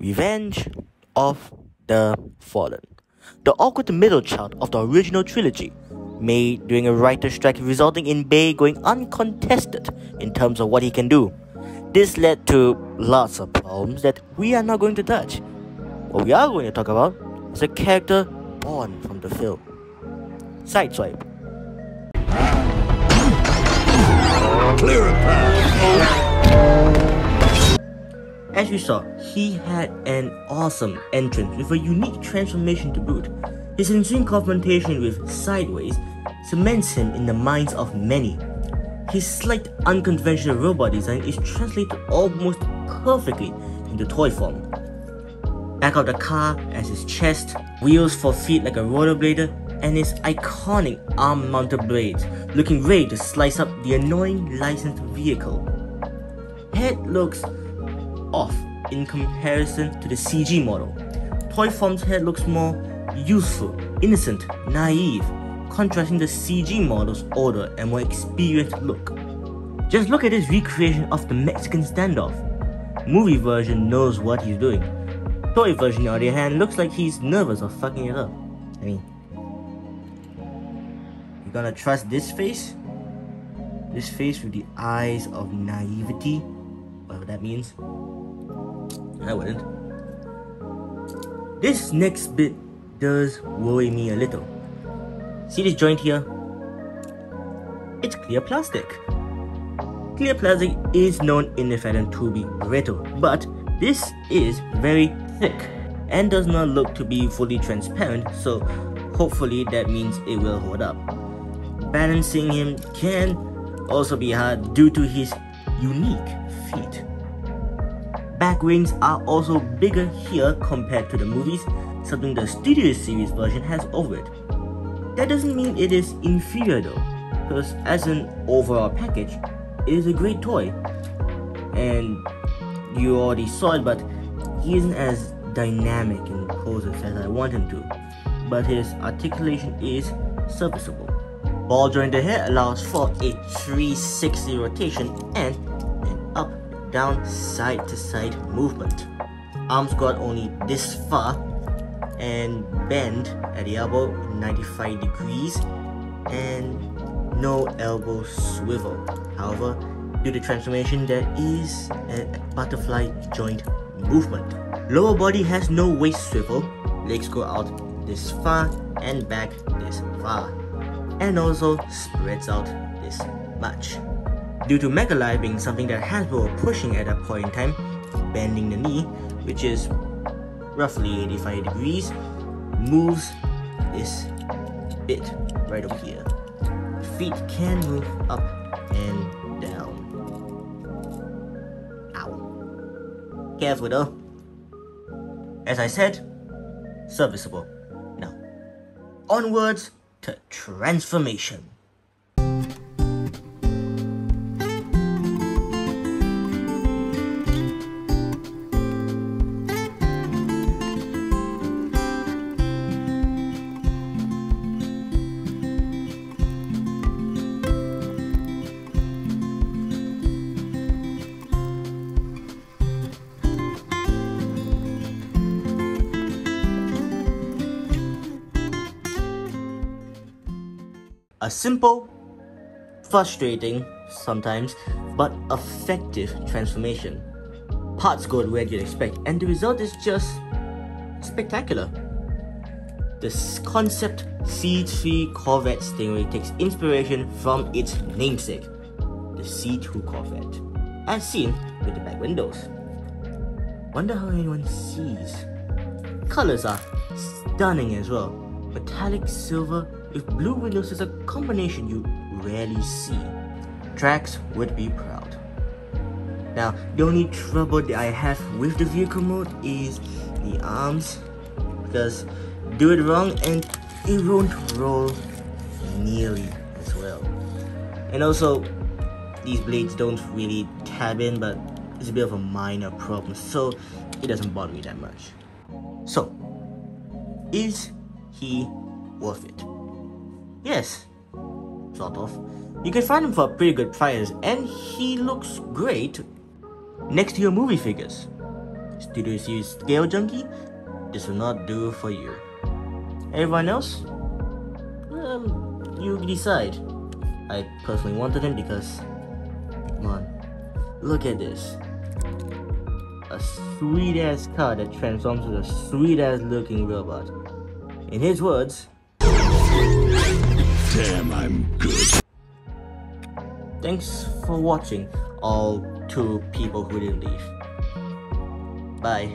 Revenge of the Fallen, the awkward middle child of the original trilogy, made during a writer's strike resulting in Bay going uncontested in terms of what he can do. This led to lots of problems that we are not going to touch. What we are going to talk about is a character born from the film. Sideswipe. Clear a path. As you saw, he had an awesome entrance with a unique transformation to boot. His ensuing confrontation with Sideways cements him in the minds of many. His slight unconventional robot design is translated almost perfectly into toy form. Back of the car as his chest, wheels for feet like a rollerblader, and his iconic arm-mounted blades, looking ready to slice up the annoying licensed vehicle. Head looks off in comparison to the CG model. Toy Form's head looks more youthful, innocent, naive, contrasting the CG model's older and more experienced look. Just look at his recreation of the Mexican standoff. Movie version knows what he's doing. Toy version, on the other hand, looks like he's nervous of fucking it up. I mean, you gonna trust this face? This face with the eyes of naivety, whatever that means. I wouldn't. This next bit does worry me a little. See this joint here? It's clear plastic. Clear plastic is known in the fact to be brittle, but this is very thick and does not look to be fully transparent, so hopefully that means it will hold up. Balancing him can also be hard due to his unique feet back wings are also bigger here compared to the movies, something the Studio Series version has over it. That doesn't mean it is inferior though, because as an overall package, it is a great toy. And you already saw it, but he isn't as dynamic in poses as I want him to. But his articulation is serviceable. Ball jointed head allows for a 360 rotation and down side to side movement. Arms got only this far and bend at the elbow 95 degrees and no elbow swivel. However, due to transformation there is a butterfly joint movement. Lower body has no waist swivel, legs go out this far and back this far and also spreads out this much. Due to Mega being something that Hasbro were pushing at that point in time, bending the knee, which is roughly 85 degrees, moves this bit right over here. Feet can move up and down. Ow. Careful though. As I said, serviceable. Now, onwards to transformation. A simple, frustrating sometimes, but effective transformation. Parts go where you'd expect, and the result is just spectacular. This concept C3 Corvette Stingray takes inspiration from its namesake, the C2 Corvette, as seen with the back windows. Wonder how anyone sees. Colors are stunning as well. Metallic silver if blue windows is a combination you rarely see, Drax would be proud. Now, the only trouble that I have with the vehicle mode is the arms, because do it wrong and it won't roll nearly as well. And also, these blades don't really tab in, but it's a bit of a minor problem, so it doesn't bother me that much. So, is he worth it? Yes, sort of. You can find him for a pretty good price, and he looks great next to your movie figures. Studio Series Scale Junkie, this will not do for you. Everyone else? Well, you decide. I personally wanted him because, come on, look at this. A sweet ass car that transforms into a sweet ass looking robot. In his words, Damn, I'm good. thanks for watching, all two people who didn't leave. Bye.